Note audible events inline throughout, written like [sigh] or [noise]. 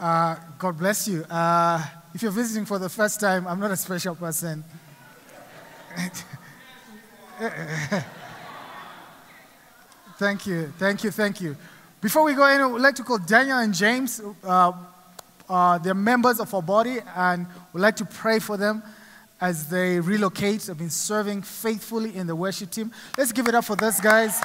Uh, God bless you. Uh, if you're visiting for the first time, I'm not a special person. [laughs] thank you, thank you, thank you. Before we go in, I would like to call Daniel and James. Uh, uh, they're members of our body, and we'd like to pray for them as they relocate. They've been serving faithfully in the worship team. Let's give it up for those guys.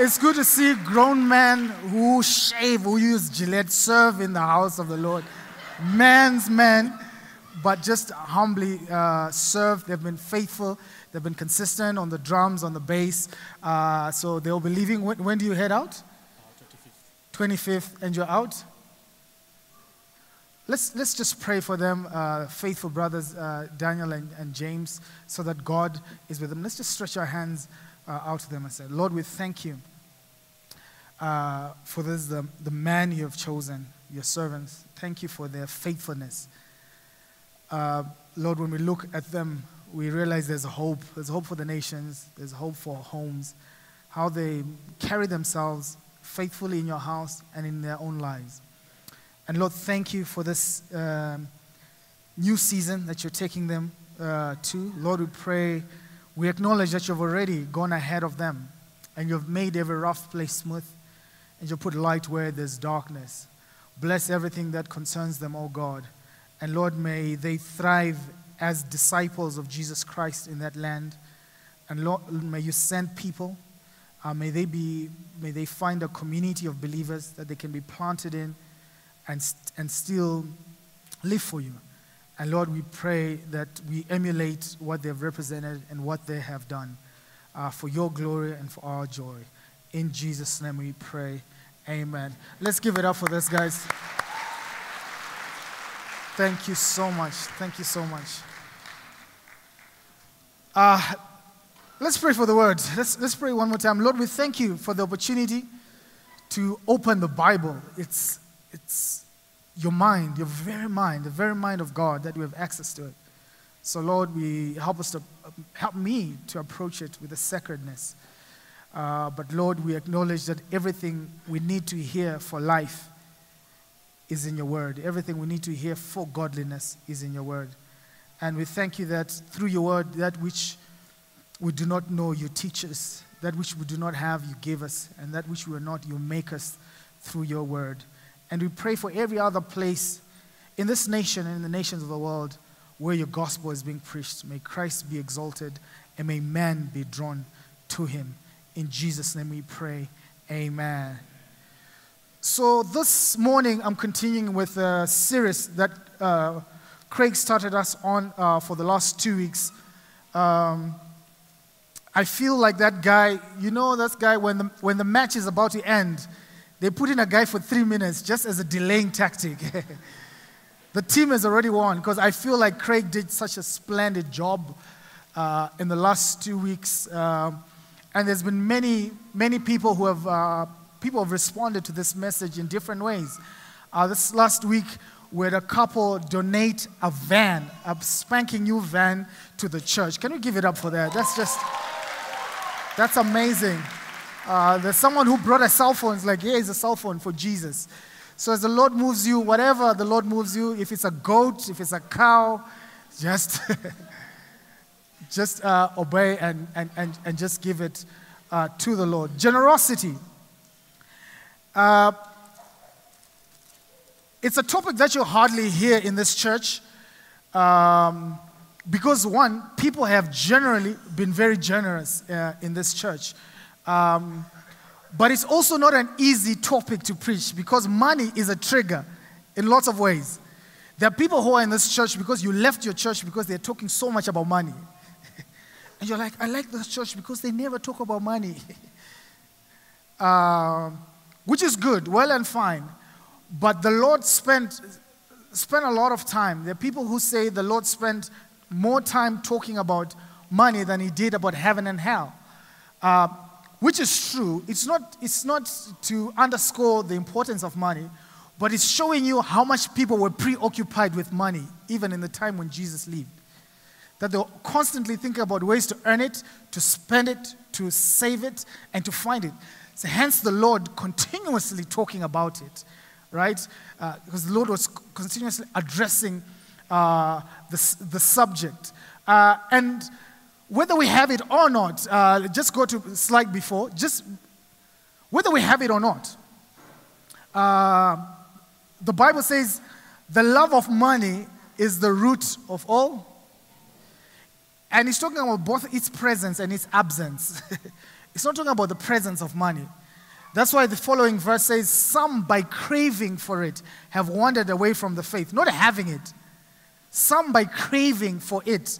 It's good to see grown men who shave, who use Gillette, serve in the house of the Lord. Man's men, but just humbly uh, serve. They've been faithful. They've been consistent on the drums, on the bass. Uh, so they'll be leaving. When, when do you head out? 25th. 25th, and you're out? Let's, let's just pray for them, uh, faithful brothers, uh, Daniel and, and James, so that God is with them. Let's just stretch our hands uh, out to them and said, Lord, we thank you uh, for this, the, the man you have chosen, your servants. Thank you for their faithfulness. Uh, Lord, when we look at them, we realize there's hope. There's hope for the nations, there's hope for homes, how they carry themselves faithfully in your house and in their own lives. And Lord, thank you for this um, new season that you're taking them uh, to. Lord, we pray we acknowledge that you've already gone ahead of them and you've made every rough place smooth and you put light where there's darkness. Bless everything that concerns them, O oh God. And Lord, may they thrive as disciples of Jesus Christ in that land. And Lord, may you send people. Uh, may, they be, may they find a community of believers that they can be planted in and, and still live for you. And Lord, we pray that we emulate what they've represented and what they have done uh, for your glory and for our joy. In Jesus' name we pray. Amen. Let's give it up for this, guys. Thank you so much. Thank you so much. Uh, let's pray for the word. Let's, let's pray one more time. Lord, we thank you for the opportunity to open the Bible. It's, it's your mind, your very mind, the very mind of God that you have access to it. So, Lord, we help us to help me to approach it with a sacredness. Uh, but, Lord, we acknowledge that everything we need to hear for life is in your word. Everything we need to hear for godliness is in your word. And we thank you that through your word, that which we do not know, you teach us. That which we do not have, you give us. And that which we are not, you make us through your word. And we pray for every other place in this nation and in the nations of the world where your gospel is being preached. May Christ be exalted and may man be drawn to him. In Jesus' name we pray. Amen. So this morning I'm continuing with a series that uh, Craig started us on uh, for the last two weeks. Um, I feel like that guy, you know, that guy when the, when the match is about to end they put in a guy for three minutes just as a delaying tactic. [laughs] the team has already won because I feel like Craig did such a splendid job uh, in the last two weeks. Uh, and there's been many, many people who have, uh, people have responded to this message in different ways. Uh, this last week, we had a couple donate a van, a spanking new van to the church. Can we give it up for that? That's just, that's amazing. Uh, there's someone who brought a cell phone. It's like, here is a cell phone for Jesus. So as the Lord moves you, whatever the Lord moves you, if it's a goat, if it's a cow, just, [laughs] just uh, obey and, and, and, and just give it uh, to the Lord. Generosity. Uh, it's a topic that you hardly hear in this church um, because, one, people have generally been very generous uh, in this church. Um, but it's also not an easy topic to preach because money is a trigger in lots of ways. There are people who are in this church because you left your church because they're talking so much about money. [laughs] and you're like, I like this church because they never talk about money. uh, [laughs] which is good, well and fine. But the Lord spent, spent a lot of time. There are people who say the Lord spent more time talking about money than he did about heaven and hell. Uh, which is true. It's not, it's not to underscore the importance of money, but it's showing you how much people were preoccupied with money, even in the time when Jesus lived. That they were constantly thinking about ways to earn it, to spend it, to save it, and to find it. So, hence, the Lord continuously talking about it, right? Uh, because the Lord was continuously addressing uh, the, the subject. Uh, and whether we have it or not, uh, just go to slide before, just whether we have it or not. Uh, the Bible says the love of money is the root of all. And it's talking about both its presence and its absence. [laughs] it's not talking about the presence of money. That's why the following verse says, Some by craving for it have wandered away from the faith, not having it. Some by craving for it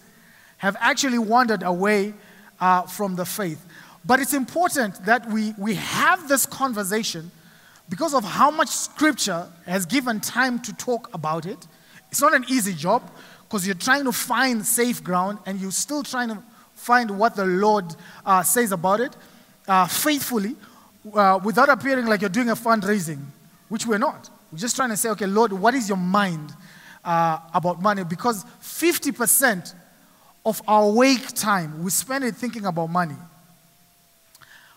have actually wandered away uh, from the faith. But it's important that we, we have this conversation because of how much scripture has given time to talk about it. It's not an easy job because you're trying to find safe ground and you're still trying to find what the Lord uh, says about it uh, faithfully uh, without appearing like you're doing a fundraising, which we're not. We're just trying to say, okay, Lord, what is your mind uh, about money? Because 50% of our wake time, we spend it thinking about money.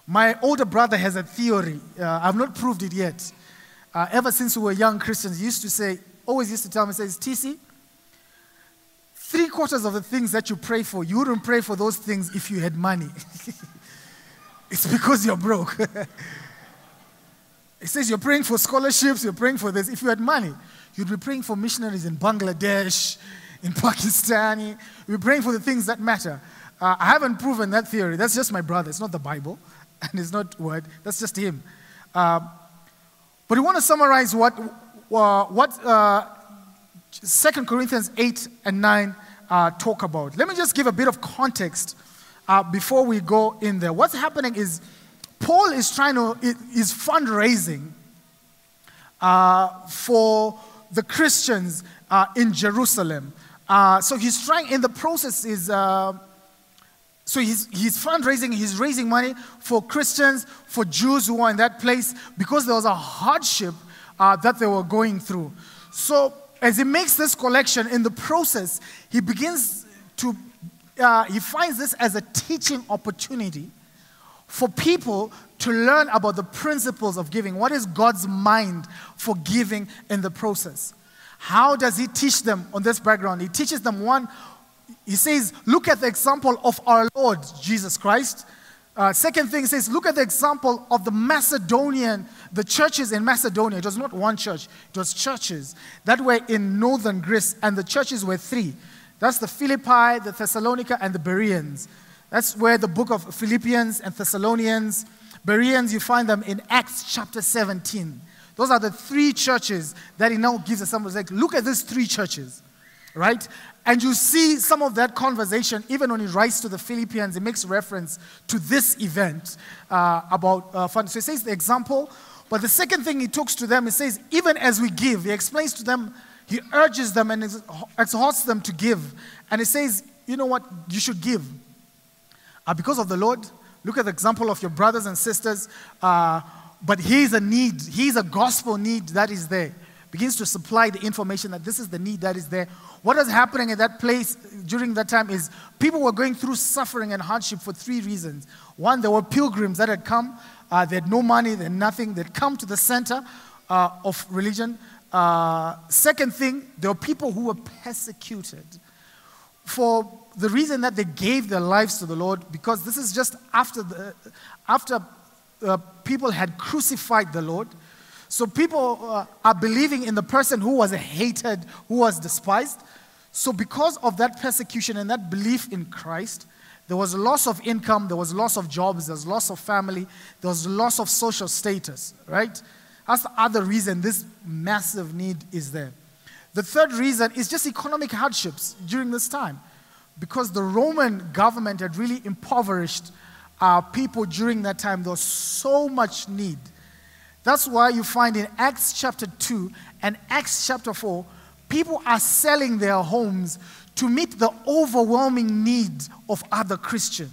My older brother has a theory. Uh, I've not proved it yet. Uh, ever since we were young Christians, he used to say, always used to tell me, says, TC, three quarters of the things that you pray for, you wouldn't pray for those things if you had money. [laughs] it's because you're broke. [laughs] he says you're praying for scholarships, you're praying for this. If you had money, you'd be praying for missionaries in Bangladesh, in [laughs] Pakistani. We're praying for the things that matter. Uh, I haven't proven that theory. That's just my brother. It's not the Bible. [laughs] and it's not word, that's just him. Uh, but we want to summarize what, uh, what uh, 2 Corinthians 8 and 9 uh, talk about. Let me just give a bit of context uh, before we go in there. What's happening is Paul is trying to, is fundraising uh, for the Christians in Jerusalem. So he's trying, in the process, is so he's, he's fundraising, he's raising money for Christians, for Jews who are in that place, because there was a hardship uh, that they were going through. So as he makes this collection, in the process, he begins to, uh, he finds this as a teaching opportunity for people to learn about the principles of giving. What is God's mind for giving in the process? How does he teach them on this background? He teaches them one, he says, look at the example of our Lord Jesus Christ. Uh, second thing, says, look at the example of the Macedonian, the churches in Macedonia. It was not one church, it was churches that were in northern Greece, and the churches were three. That's the Philippi, the Thessalonica, and the Bereans. That's where the book of Philippians and Thessalonians, Bereans, you find them in Acts chapter 17. Those are the three churches that he now gives us. Like, look at these three churches, right? And you see some of that conversation, even when he writes to the Philippians, he makes reference to this event uh, about uh. So he says the example, but the second thing he talks to them, he says, even as we give, he explains to them, he urges them and exhorts them to give. And he says, you know what, you should give. Uh, because of the Lord, look at the example of your brothers and sisters. Uh, but here's a need, here's a gospel need that is there. Begins to supply the information that this is the need that is there what was happening in that place during that time is people were going through suffering and hardship for three reasons. One, there were pilgrims that had come, uh, they had no money, they had nothing, they'd come to the center uh, of religion. Uh, second thing, there were people who were persecuted for the reason that they gave their lives to the Lord, because this is just after, the, after uh, people had crucified the Lord. So people uh, are believing in the person who was hated, who was despised. So, because of that persecution and that belief in Christ, there was loss of income, there was loss of jobs, there was loss of family, there was loss of social status, right? That's the other reason this massive need is there. The third reason is just economic hardships during this time, because the Roman government had really impoverished uh, people during that time. There was so much need. That's why you find in Acts chapter 2 and Acts chapter 4 people are selling their homes to meet the overwhelming need of other Christians.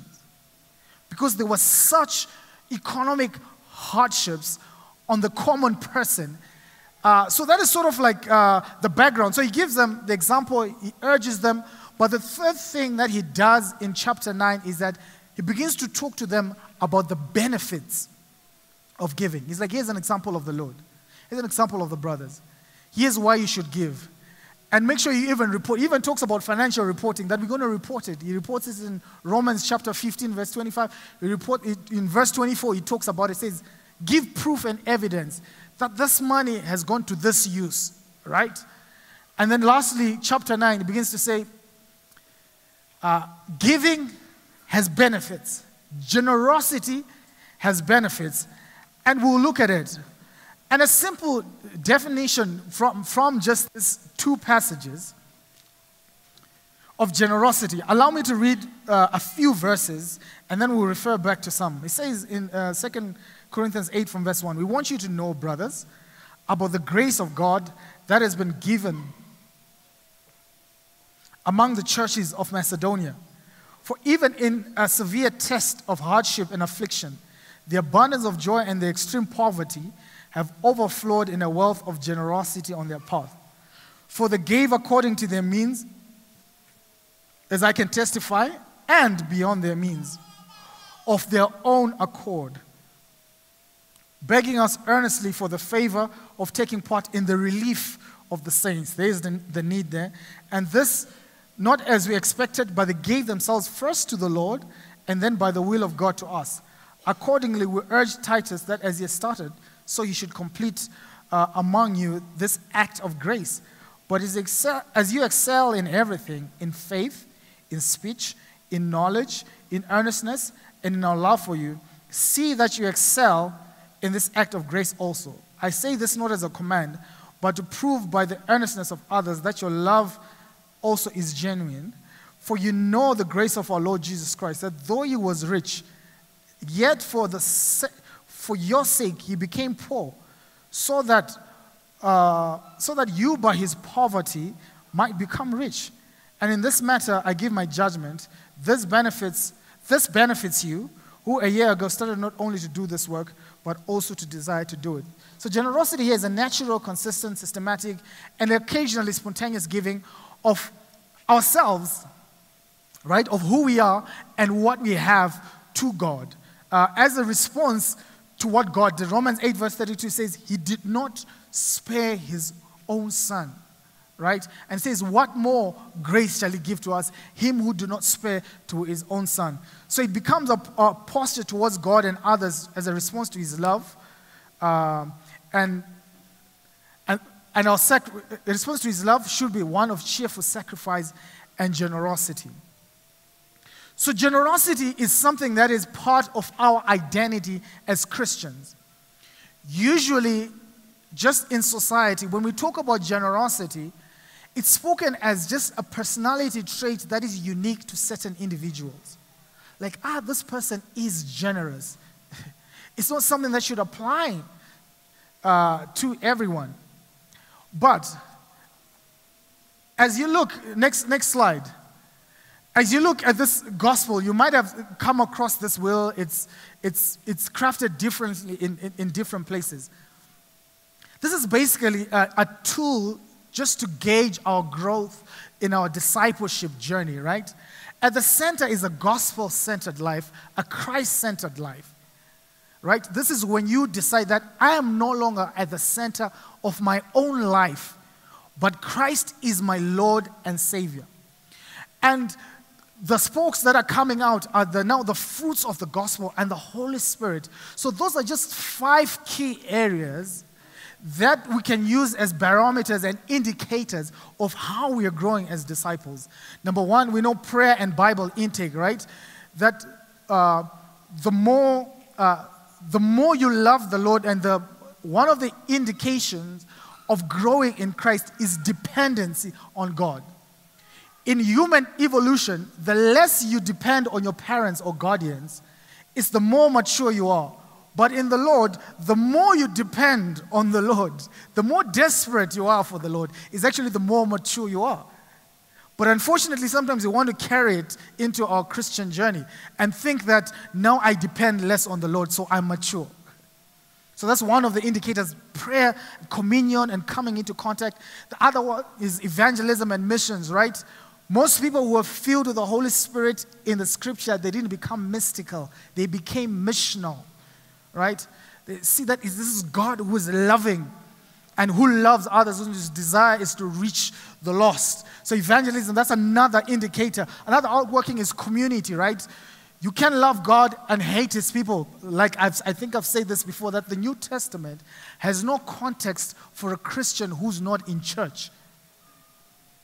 Because there was such economic hardships on the common person Uh, so that is sort of like uh, the background. So he gives them the example, he urges them. But the third thing that he does in chapter 9 is that he begins to talk to them about the benefits of giving. He's like, here's an example of the Lord. Here's an example of the brothers. Here's why you should give. And make sure you even report. He even talks about financial reporting, that we're going to report it. He reports this in Romans chapter 15, verse 25. He report it in verse 24, he talks about it. says, Give proof and evidence that this money has gone to this use, right? And then lastly, chapter 9, he begins to say, uh, Giving has benefits, generosity has benefits, and we'll look at it. And a simple definition from, from just these two passages of generosity. Allow me to read uh, a few verses and then we'll refer back to some. It says in uh, 2 Corinthians 8 from verse 1 We want you to know, brothers, about the grace of God that has been given among the churches of Macedonia. For even in a severe test of hardship and affliction, the abundance of joy and the extreme poverty have overflowed in a wealth of generosity on their path. For they gave according to their means, as I can testify, and beyond their means, of their own accord, begging us earnestly for the favor of taking part in the relief of the saints. There is the, the need there. And this, not as we expected, but they gave themselves first to the Lord and then by the will of God to us. Accordingly, we urge Titus that as he started, so he should complete uh, among you this act of grace. But as, excel, as you excel in everything, in faith, in speech, in knowledge, in earnestness, and in our love for you, see that you excel in this act of grace also. I say this not as a command, but to prove by the earnestness of others that your love also is genuine. For you know the grace of our Lord Jesus Christ, that though he was rich, yet for, the, for your sake he became poor, so that, uh, so that you by his poverty might become rich. And in this matter I give my judgment. This benefits, this benefits you, who a year ago started not only to do this work, but also to desire to do it. So generosity here is a natural, consistent, systematic, and occasionally spontaneous giving of ourselves, right, of who we are and what we have to God uh, as a response to what God did. Romans 8, verse 32 says, He did not spare His own Son. Right? And says, What more grace shall He give to us, Him who did not spare to His own Son? So it becomes a, a posture towards God and others as a response to His love. Um, and and, our sac- response to His love should be one of cheerful sacrifice and generosity. So, generosity is something that is part of our identity as Christians. Usually, just in society, when we talk about generosity, it's spoken as just a personality trait that is unique to certain individuals. Like, ah, this person is generous. [laughs] it's not something that should apply uh, to everyone. But as you look, next, next slide. As you look at this gospel, you might have come across this will. It's, it's, it's crafted differently in, in, in different places. This is basically a, a tool just to gauge our growth in our discipleship journey, right? At the center is a gospel centered life, a Christ centered life, right? This is when you decide that I am no longer at the center of my own life, but Christ is my Lord and Savior. And the spokes that are coming out are the, now the fruits of the gospel and the Holy Spirit. So, those are just five key areas that we can use as barometers and indicators of how we are growing as disciples. Number one, we know prayer and Bible intake, right? That uh, the more uh, the more you love the Lord, and the one of the indications of growing in Christ is dependency on God in human evolution, the less you depend on your parents or guardians, it's the more mature you are. But in the Lord, the more you depend on the Lord, the more desperate you are for the Lord, is actually the more mature you are. But unfortunately, sometimes we want to carry it into our Christian journey and think that now I depend less on the Lord, so I'm mature. So that's one of the indicators prayer, communion, and coming into contact. The other one is evangelism and missions, right? Most people who were filled with the Holy Spirit in the scripture, they didn't become mystical, they became missional, right? They see that this is God who is loving and who loves others, whose desire is to reach the lost. So, evangelism, that's another indicator. Another outworking is community, right? You can love God and hate his people. Like I've, i think I've said this before that the New Testament has no context for a Christian who's not in church.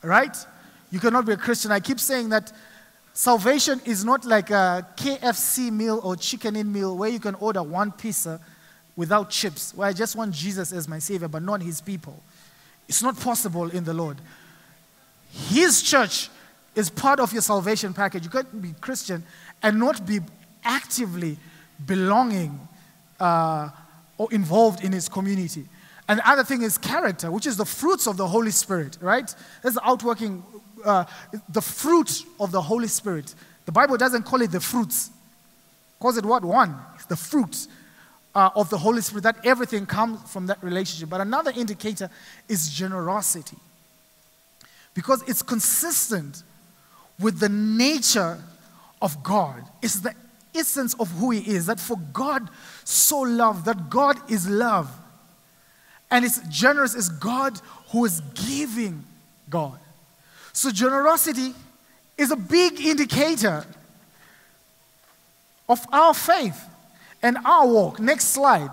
Right? You cannot be a Christian. I keep saying that salvation is not like a KFC meal or Chicken Inn meal where you can order one pizza without chips, where I just want Jesus as my Savior, but not his people. It's not possible in the Lord. His church is part of your salvation package. You can't be Christian and not be actively belonging uh, or involved in his community. And the other thing is character, which is the fruits of the Holy Spirit, right? That's the outworking, uh, the fruit of the Holy Spirit. The Bible doesn't call it the fruits. It calls it what? One. The fruit uh, of the Holy Spirit. That everything comes from that relationship. But another indicator is generosity. Because it's consistent with the nature of God. It's the essence of who He is. That for God so loved, that God is love. And it's generous is God who is giving God. So generosity is a big indicator of our faith and our walk. Next slide.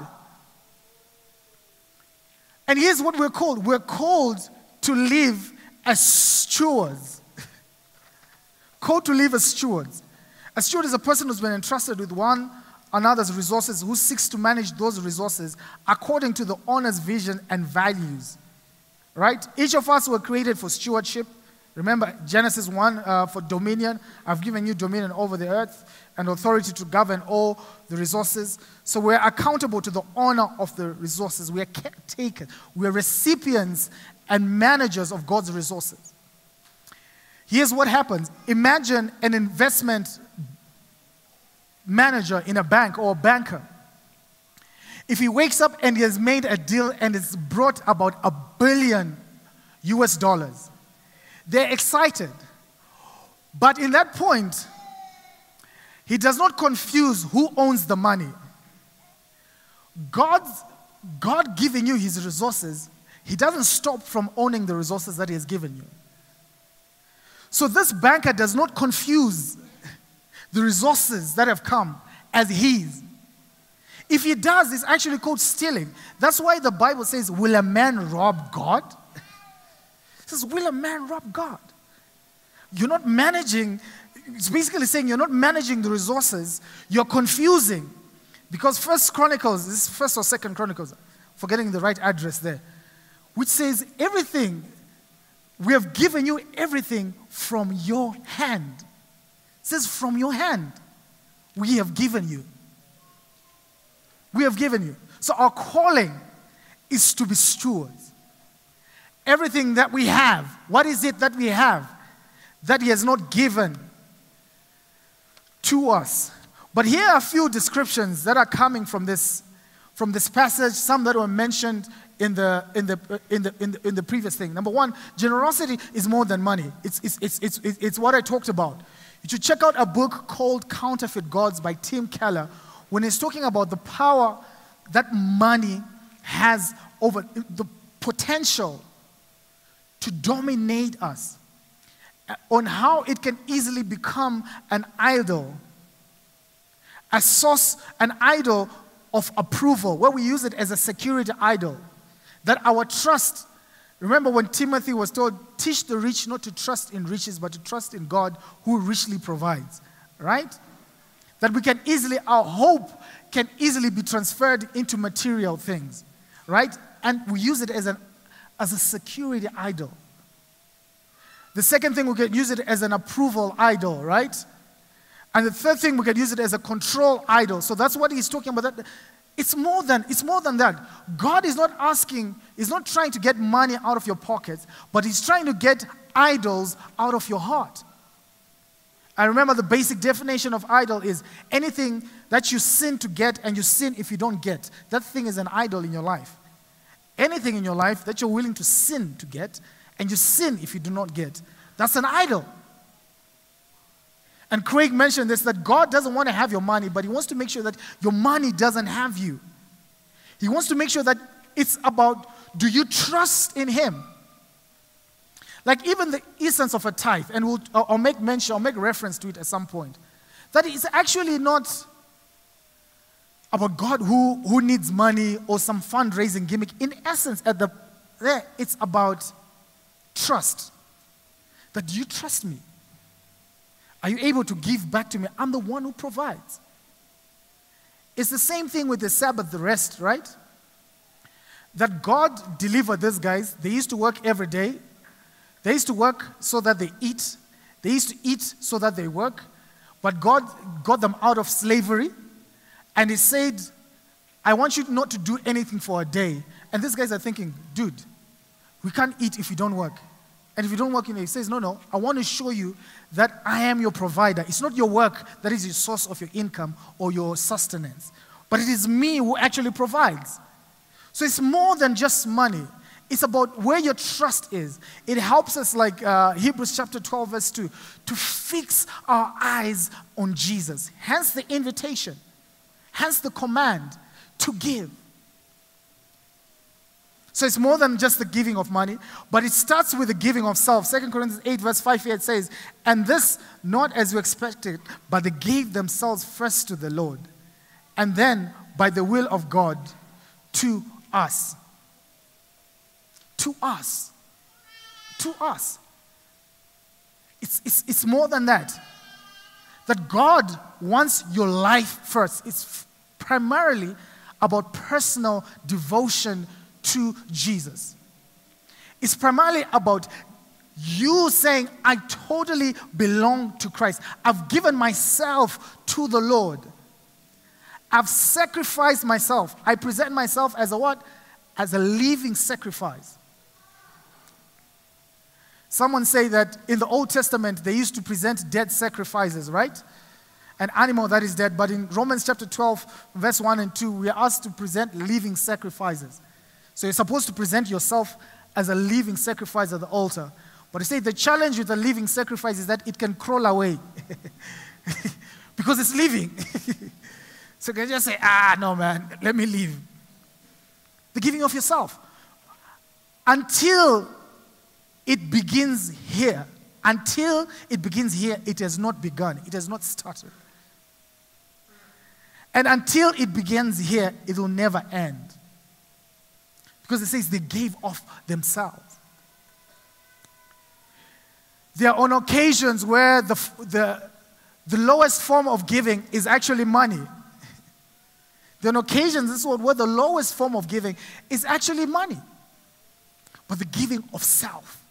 And here's what we're called we're called to live as stewards. [laughs] called to live as stewards. A steward is a person who's been entrusted with one another's resources who seeks to manage those resources according to the owner's vision and values. Right? Each of us were created for stewardship. Remember Genesis 1 uh, for dominion. I've given you dominion over the earth and authority to govern all the resources. So we're accountable to the owner of the resources. We are caretakers. We are recipients and managers of God's resources. Here's what happens imagine an investment manager in a bank or a banker. If he wakes up and he has made a deal and it's brought about a billion US dollars, they're excited. But in that point, he does not confuse who owns the money. God's, God giving you his resources, he doesn't stop from owning the resources that he has given you. So this banker does not confuse the resources that have come as his. If he does, it's actually called stealing. That's why the Bible says, Will a man rob God? It says, Will a man rob God? You're not managing, it's basically saying you're not managing the resources, you're confusing. Because First Chronicles, this is First or Second Chronicles, forgetting the right address there, which says, Everything we have given you everything from your hand. Says, From your hand, we have given you. We have given you. So our calling is to be stewards. Everything that we have, what is it that we have that He has not given to us? But here are a few descriptions that are coming from this, from this passage, some that were mentioned in the, in the, uh, in the, in the, in the previous thing. Number one, generosity is more than money. It's, it's, it's, it's, it's what I talked about. You should check out a book called Counterfeit Gods by Tim Keller when he's talking about the power that money has over the potential to dominate us, uh, on how it can easily become an idol, a source, an idol of approval, where we use it as a security idol. That our trust, remember when Timothy was told, teach the rich not to trust in riches, but to trust in God who richly provides, right? That we can easily, our hope can easily be transferred into material things, right? And we use it as, an, as a security idol. The second thing, we can use it as an approval idol, right? And the third thing, we can use it as a control idol. So that's what he's talking about. That it's more than, it's more than that. God is not asking, He's not trying to get money out of your pockets, but He's trying to get idols out of your heart. I remember the basic definition of idol is anything that you sin to get and you sin if you don't get. That thing is an idol in your life. Anything in your life that you're willing to sin to get and you sin if you do not get, that's an idol. And Craig mentioned this that God doesn't want to have your money, but He wants to make sure that your money doesn't have you. He wants to make sure that it's about do you trust in Him? Like even the essence of a tithe, and we'll, I'll make mention, I'll make reference to it at some point, that it's actually not about God who, who needs money or some fundraising gimmick. In essence, at the there, it's about trust. That you trust me? Are you able to give back to me? I'm the one who provides. It's the same thing with the Sabbath, the rest, right? That God delivered these guys. They used to work every day. They used to work so that they eat. They used to eat so that they work. But God got them out of slavery. And He said, I want you not to do anything for a day. And these guys are thinking, dude, we can't eat if you don't work. And if you don't work in it, he says, No, no, I want to show you that I am your provider. It's not your work that is the source of your income or your sustenance, but it is me who actually provides. So it's more than just money. It's about where your trust is. It helps us, like uh, Hebrews chapter 12, verse 2, to fix our eyes on Jesus. Hence the invitation, hence the command to give. So it's more than just the giving of money, but it starts with the giving of self. 2 Corinthians 8, verse 5 here it says, And this not as you expected, but they gave themselves first to the Lord, and then by the will of God to us. To us. To us. It's, it's, it's more than that. That God wants your life first. It's primarily about personal devotion to Jesus. It's primarily about you saying, I totally belong to Christ. I've given myself to the Lord. I've sacrificed myself. I present myself as a what? As a living sacrifice. Someone say that in the Old Testament they used to present dead sacrifices, right? An animal that is dead. But in Romans chapter 12, verse 1 and 2, we are asked to present living sacrifices. So you're supposed to present yourself as a living sacrifice at the altar. But I say the challenge with a living sacrifice is that it can crawl away [laughs] because it's living. [laughs] so can you just say, ah, no, man, let me leave. The giving of yourself. Until it begins here, until it begins here, it has not begun, it has not started. And until it begins here, it will never end. Because it says they gave off themselves. There are on occasions where the, the, the lowest form of giving is actually money. There are on occasions, this is where the lowest form of giving is actually money. But the giving of self.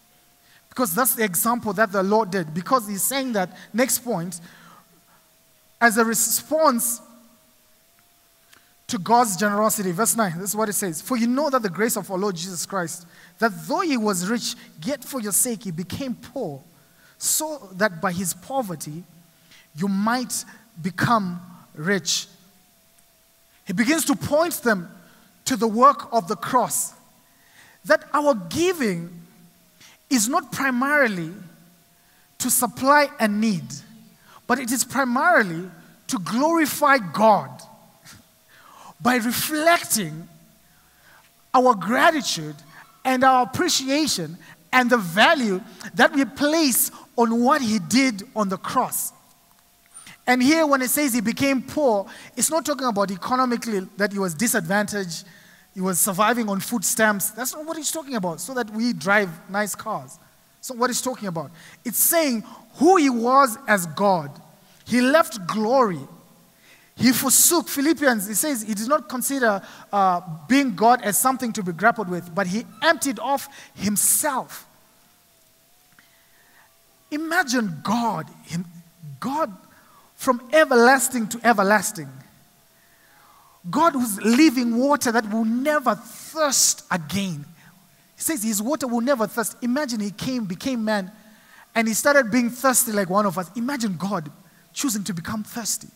Because that's the example that the Lord did. Because he's saying that, next point, as a response to God's generosity. Verse 9, this is what it says For you know that the grace of our Lord Jesus Christ, that though he was rich, yet for your sake he became poor, so that by his poverty you might become rich. He begins to point them to the work of the cross. That our giving is not primarily to supply a need, but it is primarily to glorify God by reflecting our gratitude and our appreciation and the value that we place on what he did on the cross. And here, when it says he became poor, it's not talking about economically that he was disadvantaged, he was surviving on food stamps. That's not what he's talking about, so that we drive nice cars. So, what he's talking about. It's saying who he was as God. He left glory he forsook Philippians. He says he did not consider uh, being God as something to be grappled with, but he emptied off himself. Imagine God, him, God from everlasting to everlasting. God who's living water that will never thirst again. He says his water will never thirst. Imagine he came, became man, and he started being thirsty like one of us. Imagine God choosing to become thirsty,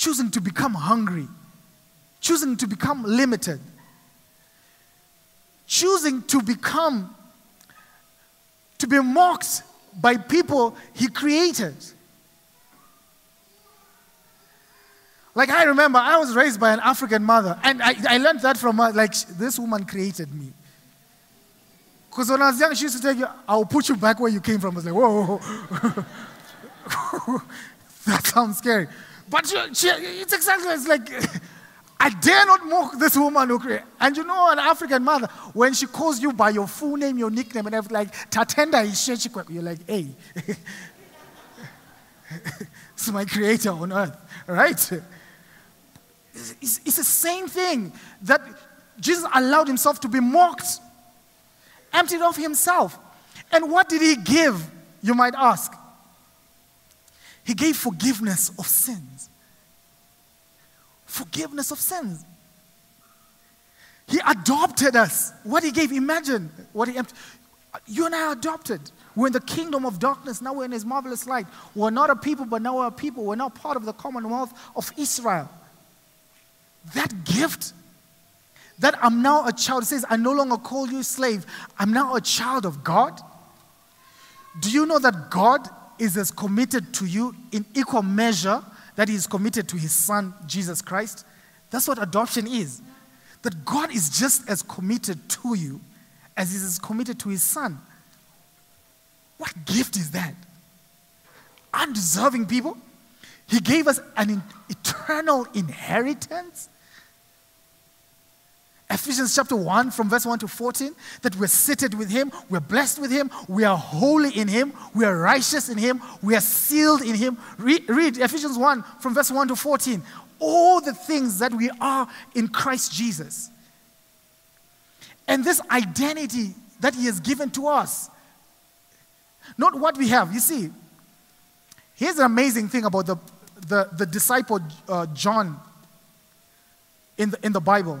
choosing to become hungry, choosing to become limited, choosing to become, to be mocked by people he created. Like I remember, I was raised by an African mother, and I, I learned that from her. Like this woman created me. Because when I was young, she used to tell you, "I'll put you back where you came from." I was like, "Whoa, [laughs] that sounds scary." But she, she, it's exactly it's like [laughs] I dare not mock this woman who created. And you know, an African mother, when she calls you by your full name, your nickname, and everything, like Tatenda you're like, "Hey, [laughs] it's my creator on earth, right?" It's, it's the same thing that Jesus allowed himself to be mocked, emptied of himself. And what did he give, you might ask? He gave forgiveness of sins. Forgiveness of sins. He adopted us. What he gave, imagine what he emptied. You and I are adopted. We're in the kingdom of darkness. Now we're in his marvelous light. We're not a people, but now we're a people. We're now part of the commonwealth of Israel. That gift, that I'm now a child, says, I no longer call you slave, I'm now a child of God. Do you know that God is as committed to you in equal measure that He is committed to His Son, Jesus Christ? That's what adoption is. That God is just as committed to you as He is committed to His Son. What gift is that? Undeserving people? He gave us an eternal inheritance. Ephesians chapter 1, from verse 1 to 14, that we're seated with Him, we're blessed with Him, we are holy in Him, we are righteous in Him, we are sealed in Him. Read, read Ephesians 1, from verse 1 to 14. All the things that we are in Christ Jesus. And this identity that He has given to us, not what we have. You see, here's an amazing thing about the the, the disciple uh, John in the, in the Bible.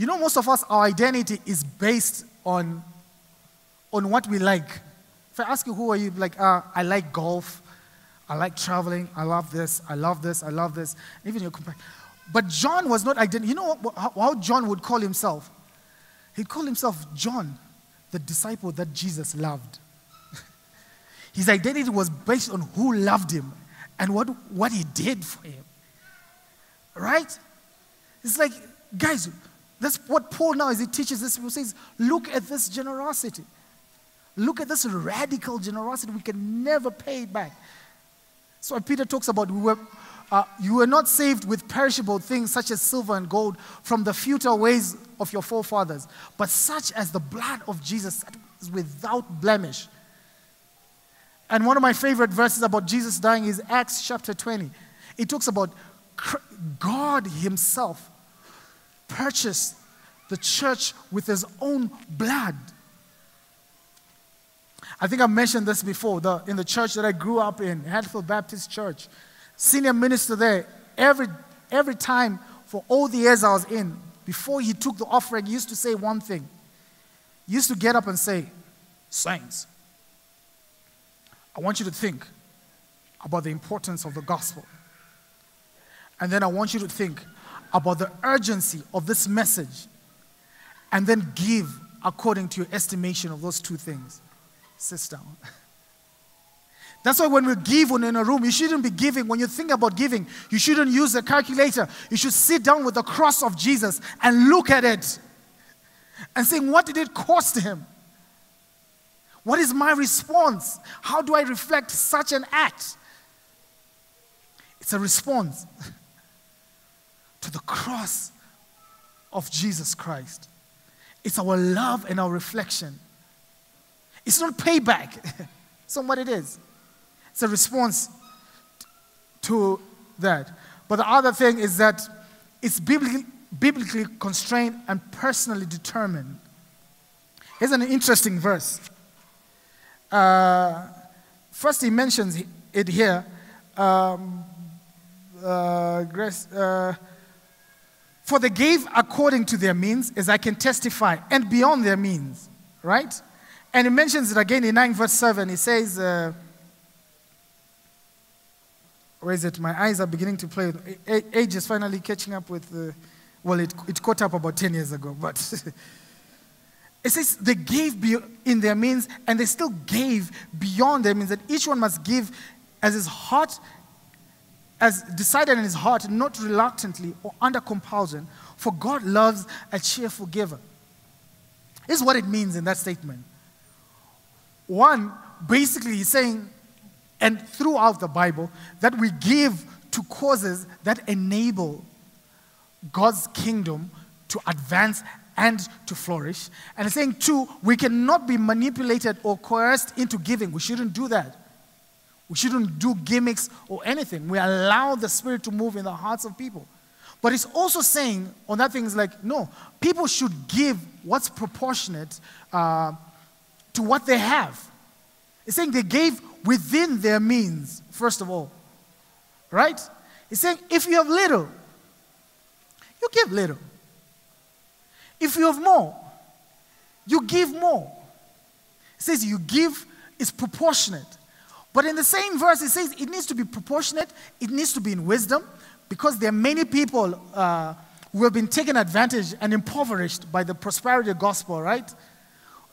You know, most of us, our identity is based on, on what we like. If I ask you, who are you? Like, uh, I like golf. I like traveling. I love this. I love this. I love this. Even your compare. But John was not identity. You know what, how, how John would call himself? He'd call himself John, the disciple that Jesus loved. [laughs] His identity was based on who loved him and what, what he did for him. Right? It's like, guys, that's what Paul now as he teaches this, he says, look at this generosity. Look at this radical generosity. We can never pay it back. So Peter talks about we were, uh, you were not saved with perishable things such as silver and gold from the futile ways of your forefathers, but such as the blood of Jesus without blemish and one of my favorite verses about Jesus dying is Acts chapter 20. It talks about God Himself purchased the church with His own blood. I think I mentioned this before the, in the church that I grew up in, Hatfield Baptist Church. Senior minister there, every, every time for all the years I was in, before he took the offering, he used to say one thing. He used to get up and say, Saints, I want you to think about the importance of the gospel. And then I want you to think about the urgency of this message. And then give according to your estimation of those two things. Sit down. [laughs] That's why when we give when in a room, you shouldn't be giving. When you think about giving, you shouldn't use a calculator. You should sit down with the cross of Jesus and look at it and saying, what did it cost him? What is my response? How do I reflect such an act? It's a response [laughs] to the cross of Jesus Christ. It's our love and our reflection. It's not payback. [laughs] it's not what it is. It's a response to that. But the other thing is that it's biblically, biblically constrained and personally determined. Here's an interesting verse. Uh, first, he mentions it here. Um, uh, grace, uh, for they gave according to their means, as I can testify, and beyond their means, right? And he mentions it again in 9 verse 7. He says, uh, where is it? My eyes are beginning to play. Age is finally catching up with, uh, well, it, it caught up about 10 years ago, but [laughs] it says they gave in their means and they still gave beyond their means, that each one must give as his heart, as decided in his heart, not reluctantly or under compulsion, for God loves a cheerful giver. This is what it means in that statement. One, basically, he's saying, and throughout the Bible, that we give to causes that enable God's kingdom to advance and to flourish. And saying, two, we cannot be manipulated or coerced into giving. We shouldn't do that. We shouldn't do gimmicks or anything. We allow the Spirit to move in the hearts of people. But it's also saying on that thing is like, no, people should give what's proportionate uh, to what they have. It's saying they gave within their means, first of all. Right? It's saying if you have little, you give little. If you have more, you give more. It says you give is proportionate. But in the same verse, it says it needs to be proportionate, it needs to be in wisdom, because there are many people uh, who have been taken advantage and impoverished by the prosperity gospel, right?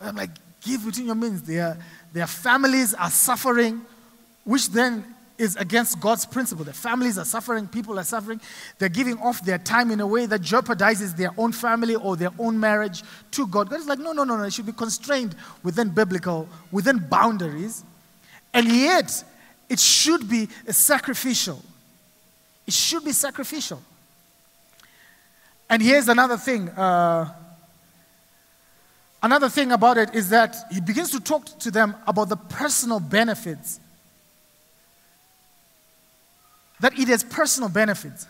I'm like, give within your means. Their, their families are suffering, which then is against God's principle. Their families are suffering, people are suffering. They're giving off their time in a way that jeopardizes their own family or their own marriage to God. God is like, no, no, no, no. It should be constrained within biblical, within boundaries. And yet, it should be sacrificial. It should be sacrificial. And here's another thing. Uh, another thing about it is that he begins to talk to them about the personal benefits. That it has personal benefits.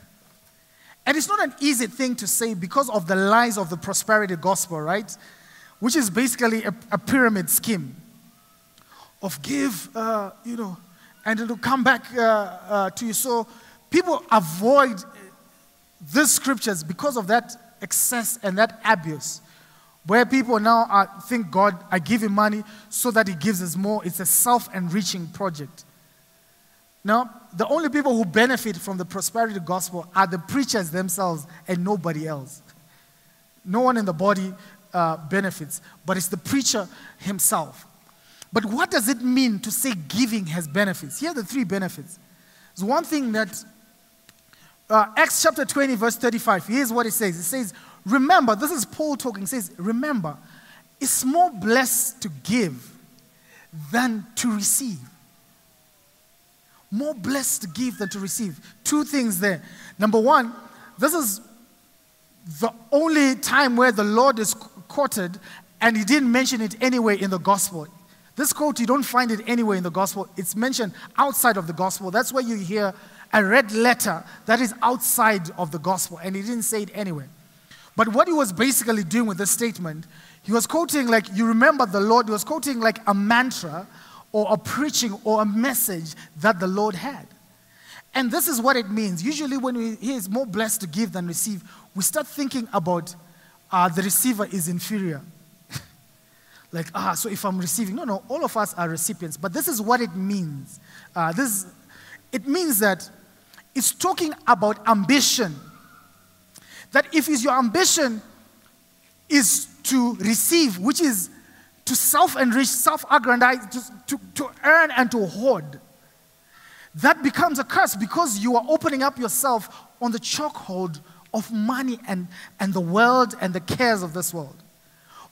And it's not an easy thing to say because of the lies of the prosperity gospel, right? Which is basically a, a pyramid scheme of give, uh, you know, and it'll come back uh, uh, to you. So people avoid these scriptures because of that excess and that abuse. Where people now are, think God, I give him money so that he gives us more. It's a self enriching project. Now, the only people who benefit from the prosperity gospel are the preachers themselves and nobody else. No one in the body uh, benefits, but it's the preacher himself. But what does it mean to say giving has benefits? Here are the three benefits. There's one thing that uh, Acts chapter 20, verse 35. Here's what it says it says, Remember, this is Paul talking. It says, Remember, it's more blessed to give than to receive. More blessed to give than to receive. Two things there. Number one, this is the only time where the Lord is quoted, and he didn't mention it anywhere in the gospel. This quote, you don't find it anywhere in the gospel. It's mentioned outside of the gospel. That's where you hear a red letter that is outside of the gospel, and he didn't say it anywhere. But what he was basically doing with this statement, he was quoting, like, you remember the Lord, he was quoting like a mantra or a preaching or a message that the Lord had. And this is what it means. Usually, when we, he is more blessed to give than receive, we start thinking about uh, the receiver is inferior like, ah, so if I'm receiving, no, no, all of us are recipients. But this is what it means. Uh, this, it means that it's talking about ambition. That if is your ambition is to receive, which is to self-enrich, self-aggrandize, to, to, to earn and to hoard, that becomes a curse because you are opening up yourself on the chokehold of money and, and the world and the cares of this world.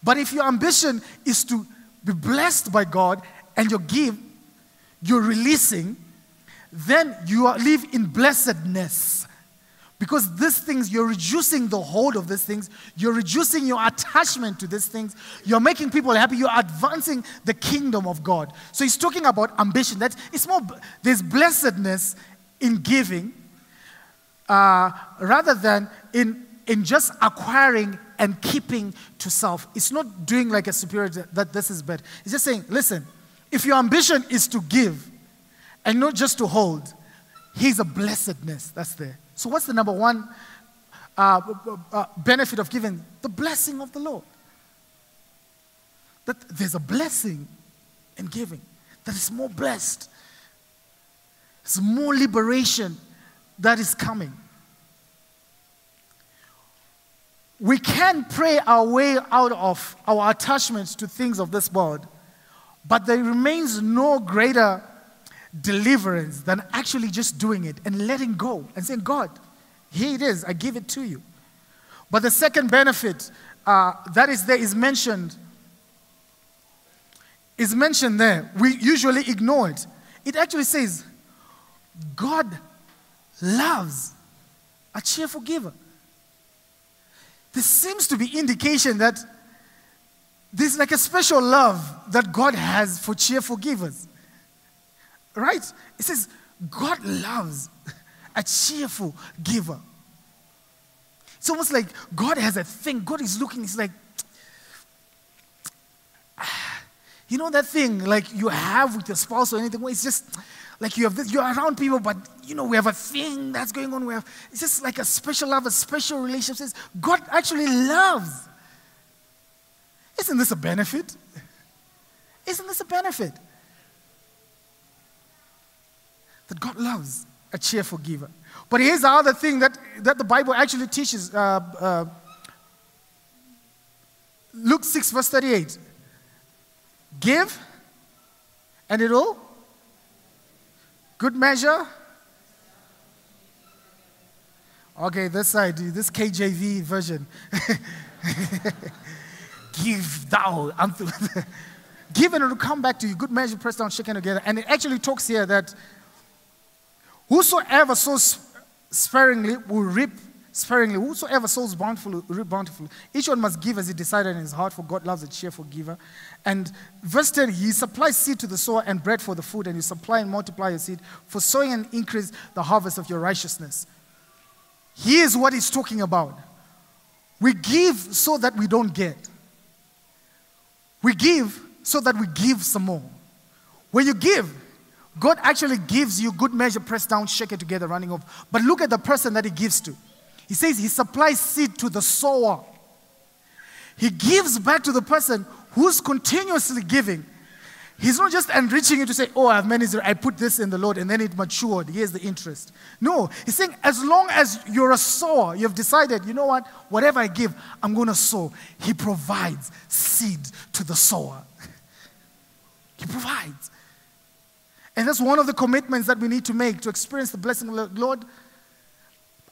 But if your ambition is to be blessed by God and you give, you're releasing, then you live in blessedness. Because these things, you're reducing the hold of these things, you're reducing your attachment to these things, you're making people happy, you're advancing the kingdom of God. So he's talking about ambition. That it's more, there's blessedness in giving uh, rather than in, in just acquiring and keeping to self. It's not doing like a superior that this is bad. It's just saying, listen, if your ambition is to give and not just to hold, here's a blessedness that's there. So, what's the number one uh, uh, benefit of giving? The blessing of the Lord. that there's a blessing in giving, that is more blessed. There's more liberation that is coming. We can pray our way out of our attachments to things of this world, but there remains no greater deliverance than actually just doing it and letting go and saying, God, here it is, I give it to you. But the second benefit uh, that is there is mentioned is mentioned there. We usually ignore it. It actually says, God loves a cheerful giver. There seems to be indication that there's like a special love that God has for cheerful givers. Right? It says, God loves a cheerful giver. It's almost like God has a thing. God is looking, He's like, you know that thing like you have with your spouse or anything where it's just like you have this, you're around people, but you know, we have a thing that's going on. We have, it's just like a special love, a special relationship. God actually loves. Isn't this a benefit? Isn't this a benefit? That God loves a cheerful giver. But here's the other thing that, that the Bible actually teaches. Uh, uh, Luke 6, verse 38. Give, and it'll good measure. Okay, this side, this KJV version. [laughs] Give thou unto [laughs] give and it'll come back to you. Good measure, pressed down, shaken together. And it actually talks here that whosoever sows sparingly will reap sparingly. Whosoever sows bountifully reap bountifully. Each one must give as he decided in his heart, for God loves a cheerful giver. And verse 10, he supplies seed to the sower and bread for the food, and you supply and multiply your seed for sowing and increase the harvest of your righteousness. Here's what he's talking about. We give so that we don't get. We give so that we give some more. When you give, God actually gives you good measure, pressed down, shake it together, running over. But look at the person that He gives to. He says He supplies seed to the sower. He gives back to the person who's continuously giving. He's not just enriching you to say, Oh, I have many, I put this in the Lord and then it matured. Here's the interest. No, he's saying, as long as you're a sower, you've decided, you know what, whatever I give, I'm going to sow. He provides seed to the sower. [laughs] he provides. And that's one of the commitments that we need to make to experience the blessing of the Lord.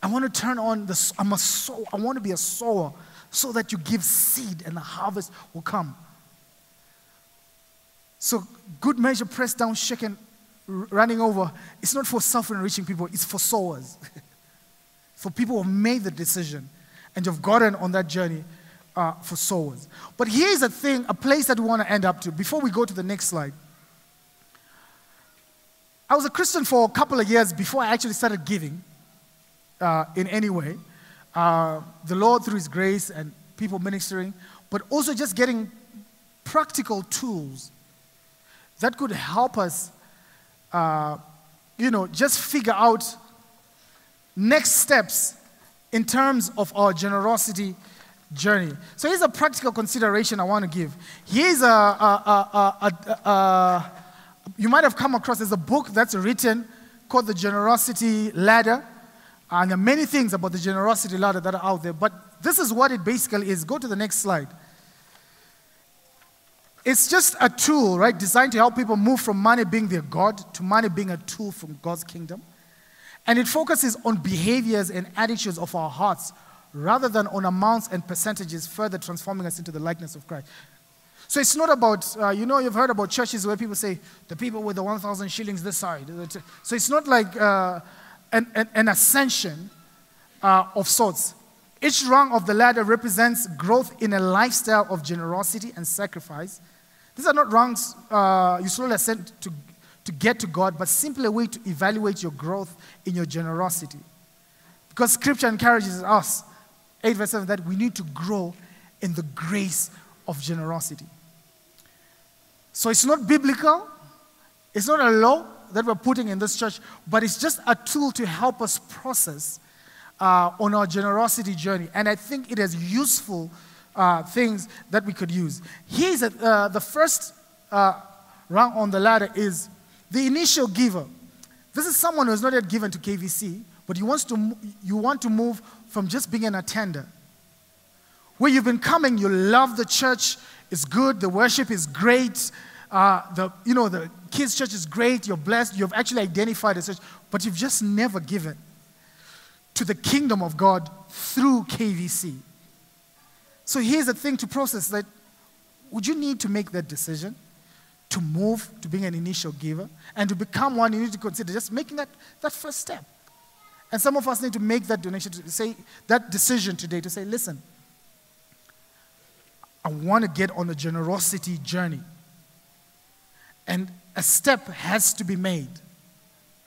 I want to turn on the, I'm a sower. I want to be a sower so that you give seed and the harvest will come. So, good measure, pressed down, shaken, running over. It's not for self enriching people, it's for sowers. [laughs] for people who have made the decision and you've gotten on that journey uh, for sowers. But here's a thing, a place that we want to end up to before we go to the next slide. I was a Christian for a couple of years before I actually started giving uh, in any way. Uh, the Lord, through His grace and people ministering, but also just getting practical tools that could help us, uh, you know, just figure out next steps in terms of our generosity journey. So here's a practical consideration I want to give. Here's a, a, a, a you might have come across, there's a book that's written called The Generosity Ladder. And there are many things about the generosity ladder that are out there, but this is what it basically is. Go to the next slide. It's just a tool, right, designed to help people move from money being their God to money being a tool from God's kingdom. And it focuses on behaviors and attitudes of our hearts rather than on amounts and percentages, further transforming us into the likeness of Christ. So it's not about, uh, you know, you've heard about churches where people say, the people with the 1,000 shillings this side. So it's not like uh, an, an, an, ascension uh, of sorts. Each rung of the ladder represents growth in a lifestyle of generosity and sacrifice. These are not rungs uh, you slowly ascend to, to get to God, but simply a way to evaluate your growth in your generosity. Because scripture encourages us, 8 verse 7, that we need to grow in the grace of generosity. So it's not biblical, it's not a law that we're putting in this church, but it's just a tool to help us process uh, on our generosity journey. And I think it is useful uh, things that we could use. Here's a, uh, the first uh, rung on the ladder is the initial giver. This is someone who has not yet given to KVC, but you, wants to, you want to move from just being an attender. Where you've been coming, you love the church, it's good, the worship is great, uh, the, you know, the kids' church is great, you're blessed, you've actually identified as such, but you've just never given to the kingdom of God through KVC. So here's the thing to process that would you need to make that decision to move to being an initial giver and to become one you need to consider just making that, that first step. And some of us need to make that donation to say that decision today to say, listen, I want to get on a generosity journey. And a step has to be made.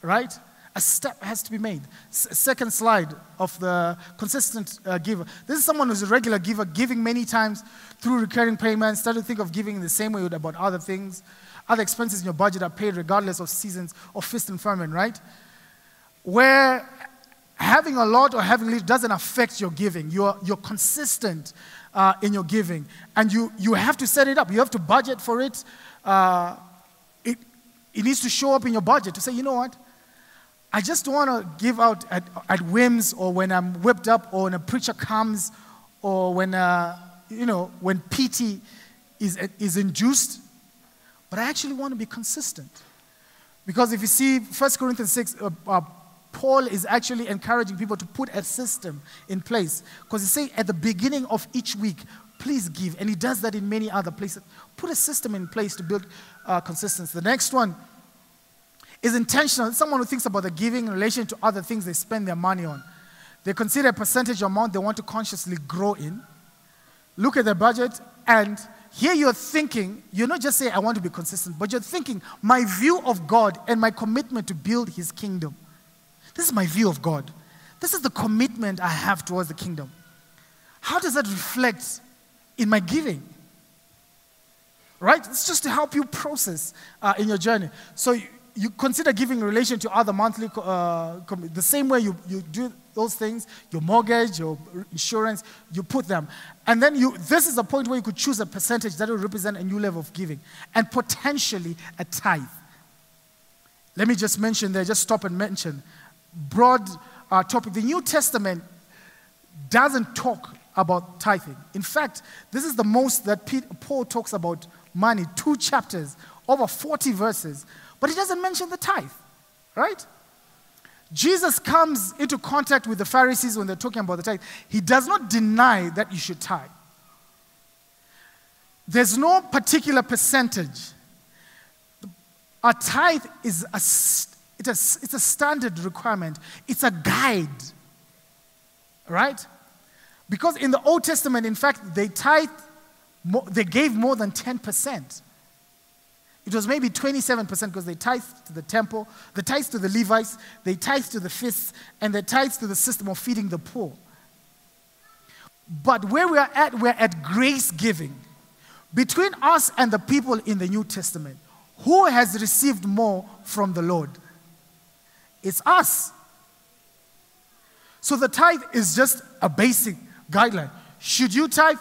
Right? A step has to be made. S- second slide of the consistent uh, giver. This is someone who's a regular giver, giving many times through recurring payments. Start to think of giving in the same way about other things. Other expenses in your budget are paid regardless of seasons of feast and famine, right? Where having a lot or having little doesn't affect your giving. You're, you're consistent uh, in your giving. And you, you have to set it up. You have to budget for it. Uh, it. It needs to show up in your budget to say, you know what? I just don't want to give out at, at whims or when I'm whipped up or when a preacher comes or when, uh, you know, when PT is, is induced. But I actually want to be consistent. Because if you see 1 Corinthians 6, uh, uh, Paul is actually encouraging people to put a system in place. Because he say at the beginning of each week, please give. And he does that in many other places. Put a system in place to build uh, consistency. The next one is intentional. Someone who thinks about the giving in relation to other things they spend their money on. They consider a percentage amount they want to consciously grow in. Look at their budget, and here you're thinking, you're not just saying, I want to be consistent, but you're thinking, my view of God and my commitment to build his kingdom. This is my view of God. This is the commitment I have towards the kingdom. How does that reflect in my giving? Right? It's just to help you process uh, in your journey. So you consider giving in relation to other monthly, uh, the same way you, you do those things, your mortgage, your insurance, you put them. And then you, this is a point where you could choose a percentage that will represent a new level of giving and potentially a tithe. Let me just mention there, just stop and mention. Broad uh, topic. The New Testament doesn't talk about tithing. In fact, this is the most that Paul talks about money, two chapters, over 40 verses but he doesn't mention the tithe, right? Jesus comes into contact with the Pharisees when they're talking about the tithe. He does not deny that you should tithe. There's no particular percentage. A tithe is a, it's it's a standard requirement, it's a guide, right? Because in the Old Testament, in fact, they tithe, they gave more than 10%. It was maybe 27% because they tithed to the temple, they tithed to the Levites, they tithed to the feasts, and they tithed to the system of feeding the poor. But where we are at, we're at grace giving. Between us and the people in the New Testament, who has received more from the Lord? It's us. So the tithe is just a basic guideline. Should you tithe?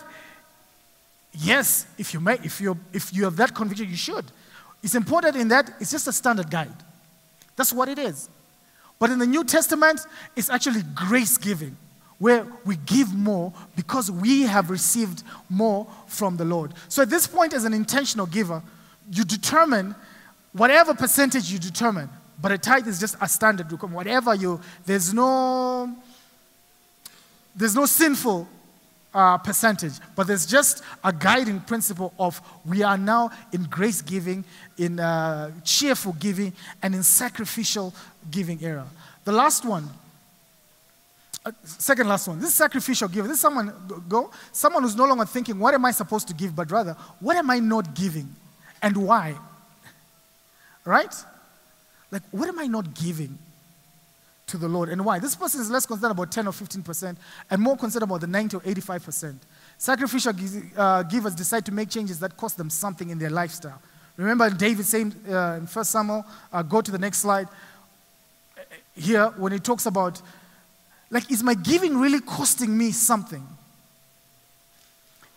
Yes, if you, may, if, you if you have that conviction, you should. It's important in that it's just a standard guide. That's what it is. But in the New Testament, it's actually grace giving, where we give more because we have received more from the Lord. So at this point, as an intentional giver, you determine whatever percentage you determine, but a tithe is just a standard. Whatever you, there's no, there's no sinful uh, percentage, but there's just a guiding principle of we are now in grace giving, in uh, cheerful giving, and in sacrificial giving era. The last one, uh, second last one, this is sacrificial giving. This is someone, go, someone who's no longer thinking, what am I supposed to give, but rather, what am I not giving and why? [laughs] Right? Like, what am I not giving? To the Lord. And why? This person is less concerned about 10 or 15% and more concerned about the 90 or 85%. Sacrificial uh, givers decide to make changes that cost them something in their lifestyle. Remember David saying uh, in 1 Samuel, uh, go to the next slide, here when he talks about, like, is my giving really costing me something?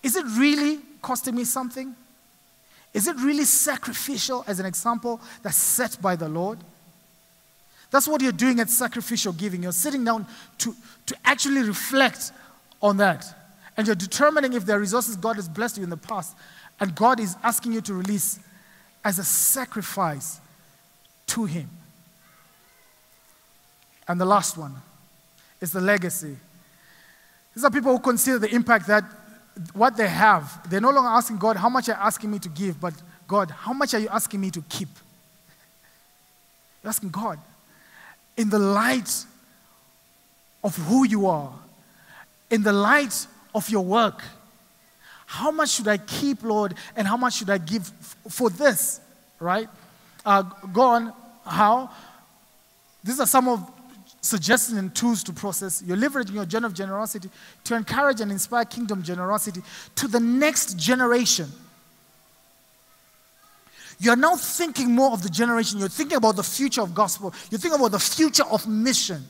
is it really costing me something? Is it really sacrificial as an example that's set by the Lord? That's what you're doing at sacrificial giving. You're sitting down to, to actually reflect on that. And you're determining if there are resources God has blessed you in the past and God is asking you to release as a sacrifice to Him. And the last one is the legacy. These are people who consider the impact that what they have. They're no longer asking God, How much are you asking me to give? But God, how much are you asking me to keep? You're asking God, in the light of who you are, in the light of your work, how much should I keep, Lord, and how much should I give for this? Right? Uh, go on. How? These are some of suggestions and tools to process. You're leveraging your journey of generosity to encourage and inspire kingdom generosity to the next generation. You're now thinking more of the generation. You're thinking about the future of gospel. You're thinking about the future of mission.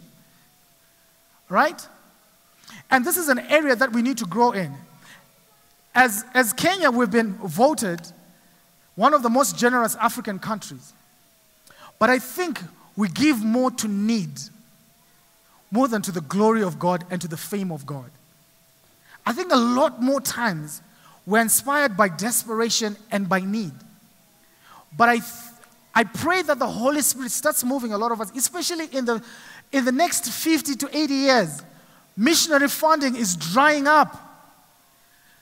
Right? And this is an area that we need to grow in. As, as Kenya, we've been voted one of the most generous African countries. But I think we give more to need, more than to the glory of God and to the fame of God. I think a lot more times we're inspired by desperation and by need. But I, I pray that the Holy Spirit starts moving a lot of us, especially in the, in the next 50 to 80 years. Missionary funding is drying up.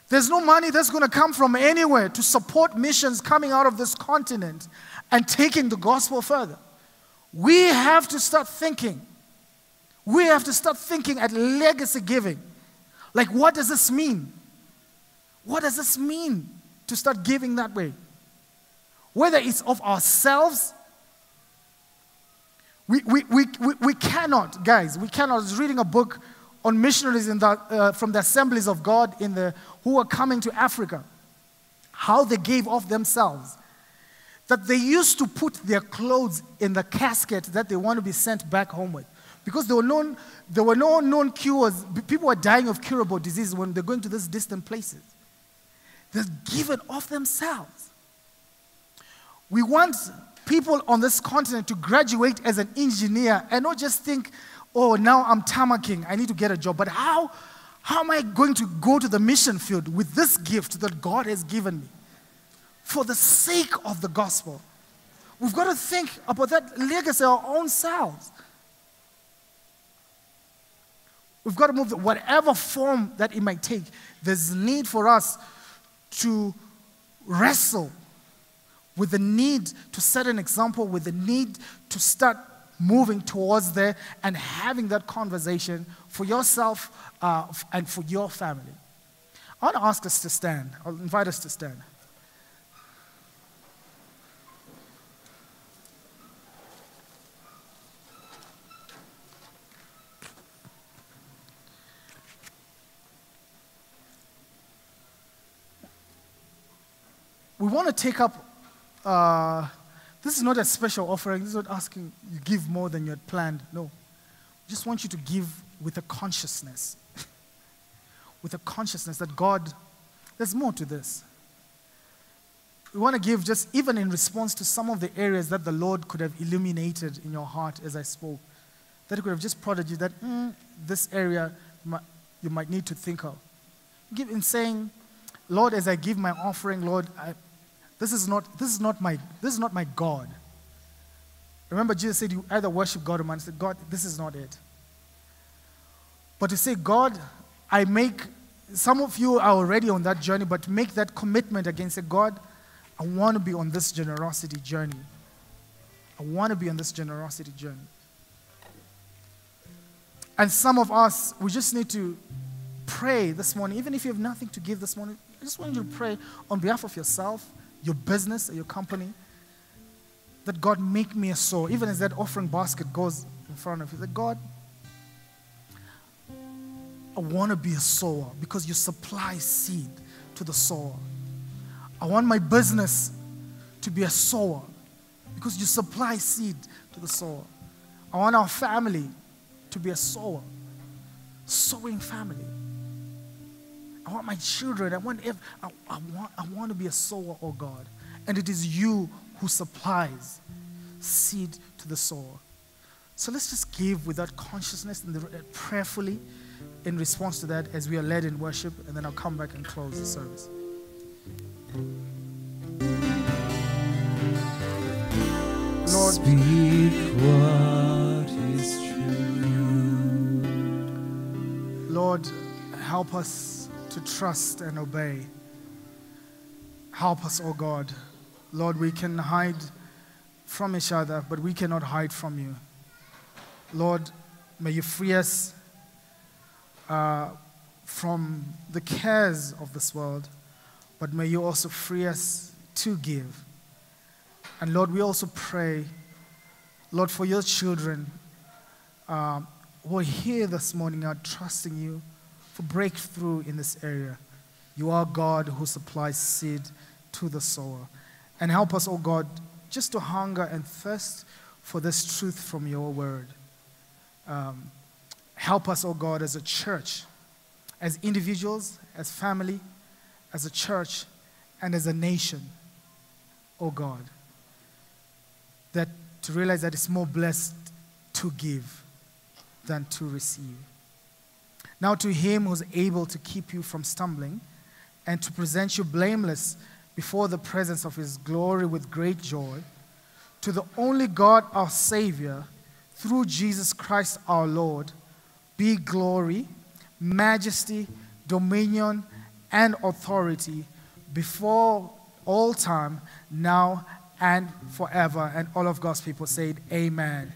There's no money that's going to come from anywhere to support missions coming out of this continent and taking the gospel further. We have to start thinking. We have to start thinking at legacy giving. Like, what does this mean? What does this mean to start giving that way? Whether it's of ourselves, we, we, we, we, we cannot, guys, we cannot. I was reading a book on missionaries in the, uh, from the assemblies of God in the, who were coming to Africa, how they gave of themselves. That they used to put their clothes in the casket that they want to be sent back home with. Because there were, known, there were no known cures. People were dying of curable diseases when they're going to these distant places. They're given of themselves. We want people on this continent to graduate as an engineer and not just think, oh, now I'm tarmacking, I need to get a job. But how, how am I going to go to the mission field with this gift that God has given me for the sake of the gospel? We've got to think about that legacy our own selves. We've got to move, whatever form that it might take, there's a need for us to wrestle with the need to set an example, with the need to start moving towards there and having that conversation for yourself uh, and for your family. I want to ask us to stand. I'll invite us to stand. We want to take up uh, this is not a special offering. This is not asking you give more than you had planned. No. Just want you to give with a consciousness. [laughs] with a consciousness that God, there's more to this. We want to give just even in response to some of the areas that the Lord could have illuminated in your heart as I spoke. That He could have just prodded you that mm, this area you might need to think of. Give in saying, Lord, as I give my offering, Lord, I, this is not, this is not, my, this is not my God. Remember, Jesus said you either worship God or man. said, God, this is not it. But to say, God, I make, some of you are already on that journey, but make that commitment again. Say, God, I want to be on this generosity journey. I want to be on this generosity journey. And some of us, we just need to pray this morning, even if you have nothing to give this morning. I just want you to pray on behalf of yourself your business or your company, that God make me a sower. Even as that offering basket goes in front of you, that God, I want to be a sower because you supply seed to the sower. I want my business to be a sower because you supply seed to the sower. I want our family to be a sower, sowing family. I want my children. I want, ev- I, I, want, I want to be a sower, oh God. And it is you who supplies seed to the sower. So let's just give with that consciousness and the, uh, prayerfully in response to that as we are led in worship, and then I'll come back and close the service. Lord, Speak what is true. Lord, help us trust and obey. Help us, O oh God. Lord, we can hide from each other, but we cannot hide from you. Lord, may you free us uh, from the cares of this world, but may you also free us to give. And Lord, we also pray, Lord, for your children um, who are here this morning are trusting you for breakthrough in this area. You are God who supplies seed to the sower. And help us, oh God, just to hunger and thirst for this truth from your word. Um, help us, oh God, as a church, as individuals, as family, as a church, and as a nation, oh God, that to realize that it's more blessed to give than to receive. Now, to him who's able to keep you from stumbling and to present you blameless before the presence of his glory with great joy, to the only God our Savior, through Jesus Christ our Lord, be glory, majesty, dominion, and authority before all time, now and forever. And all of God's people said, Amen.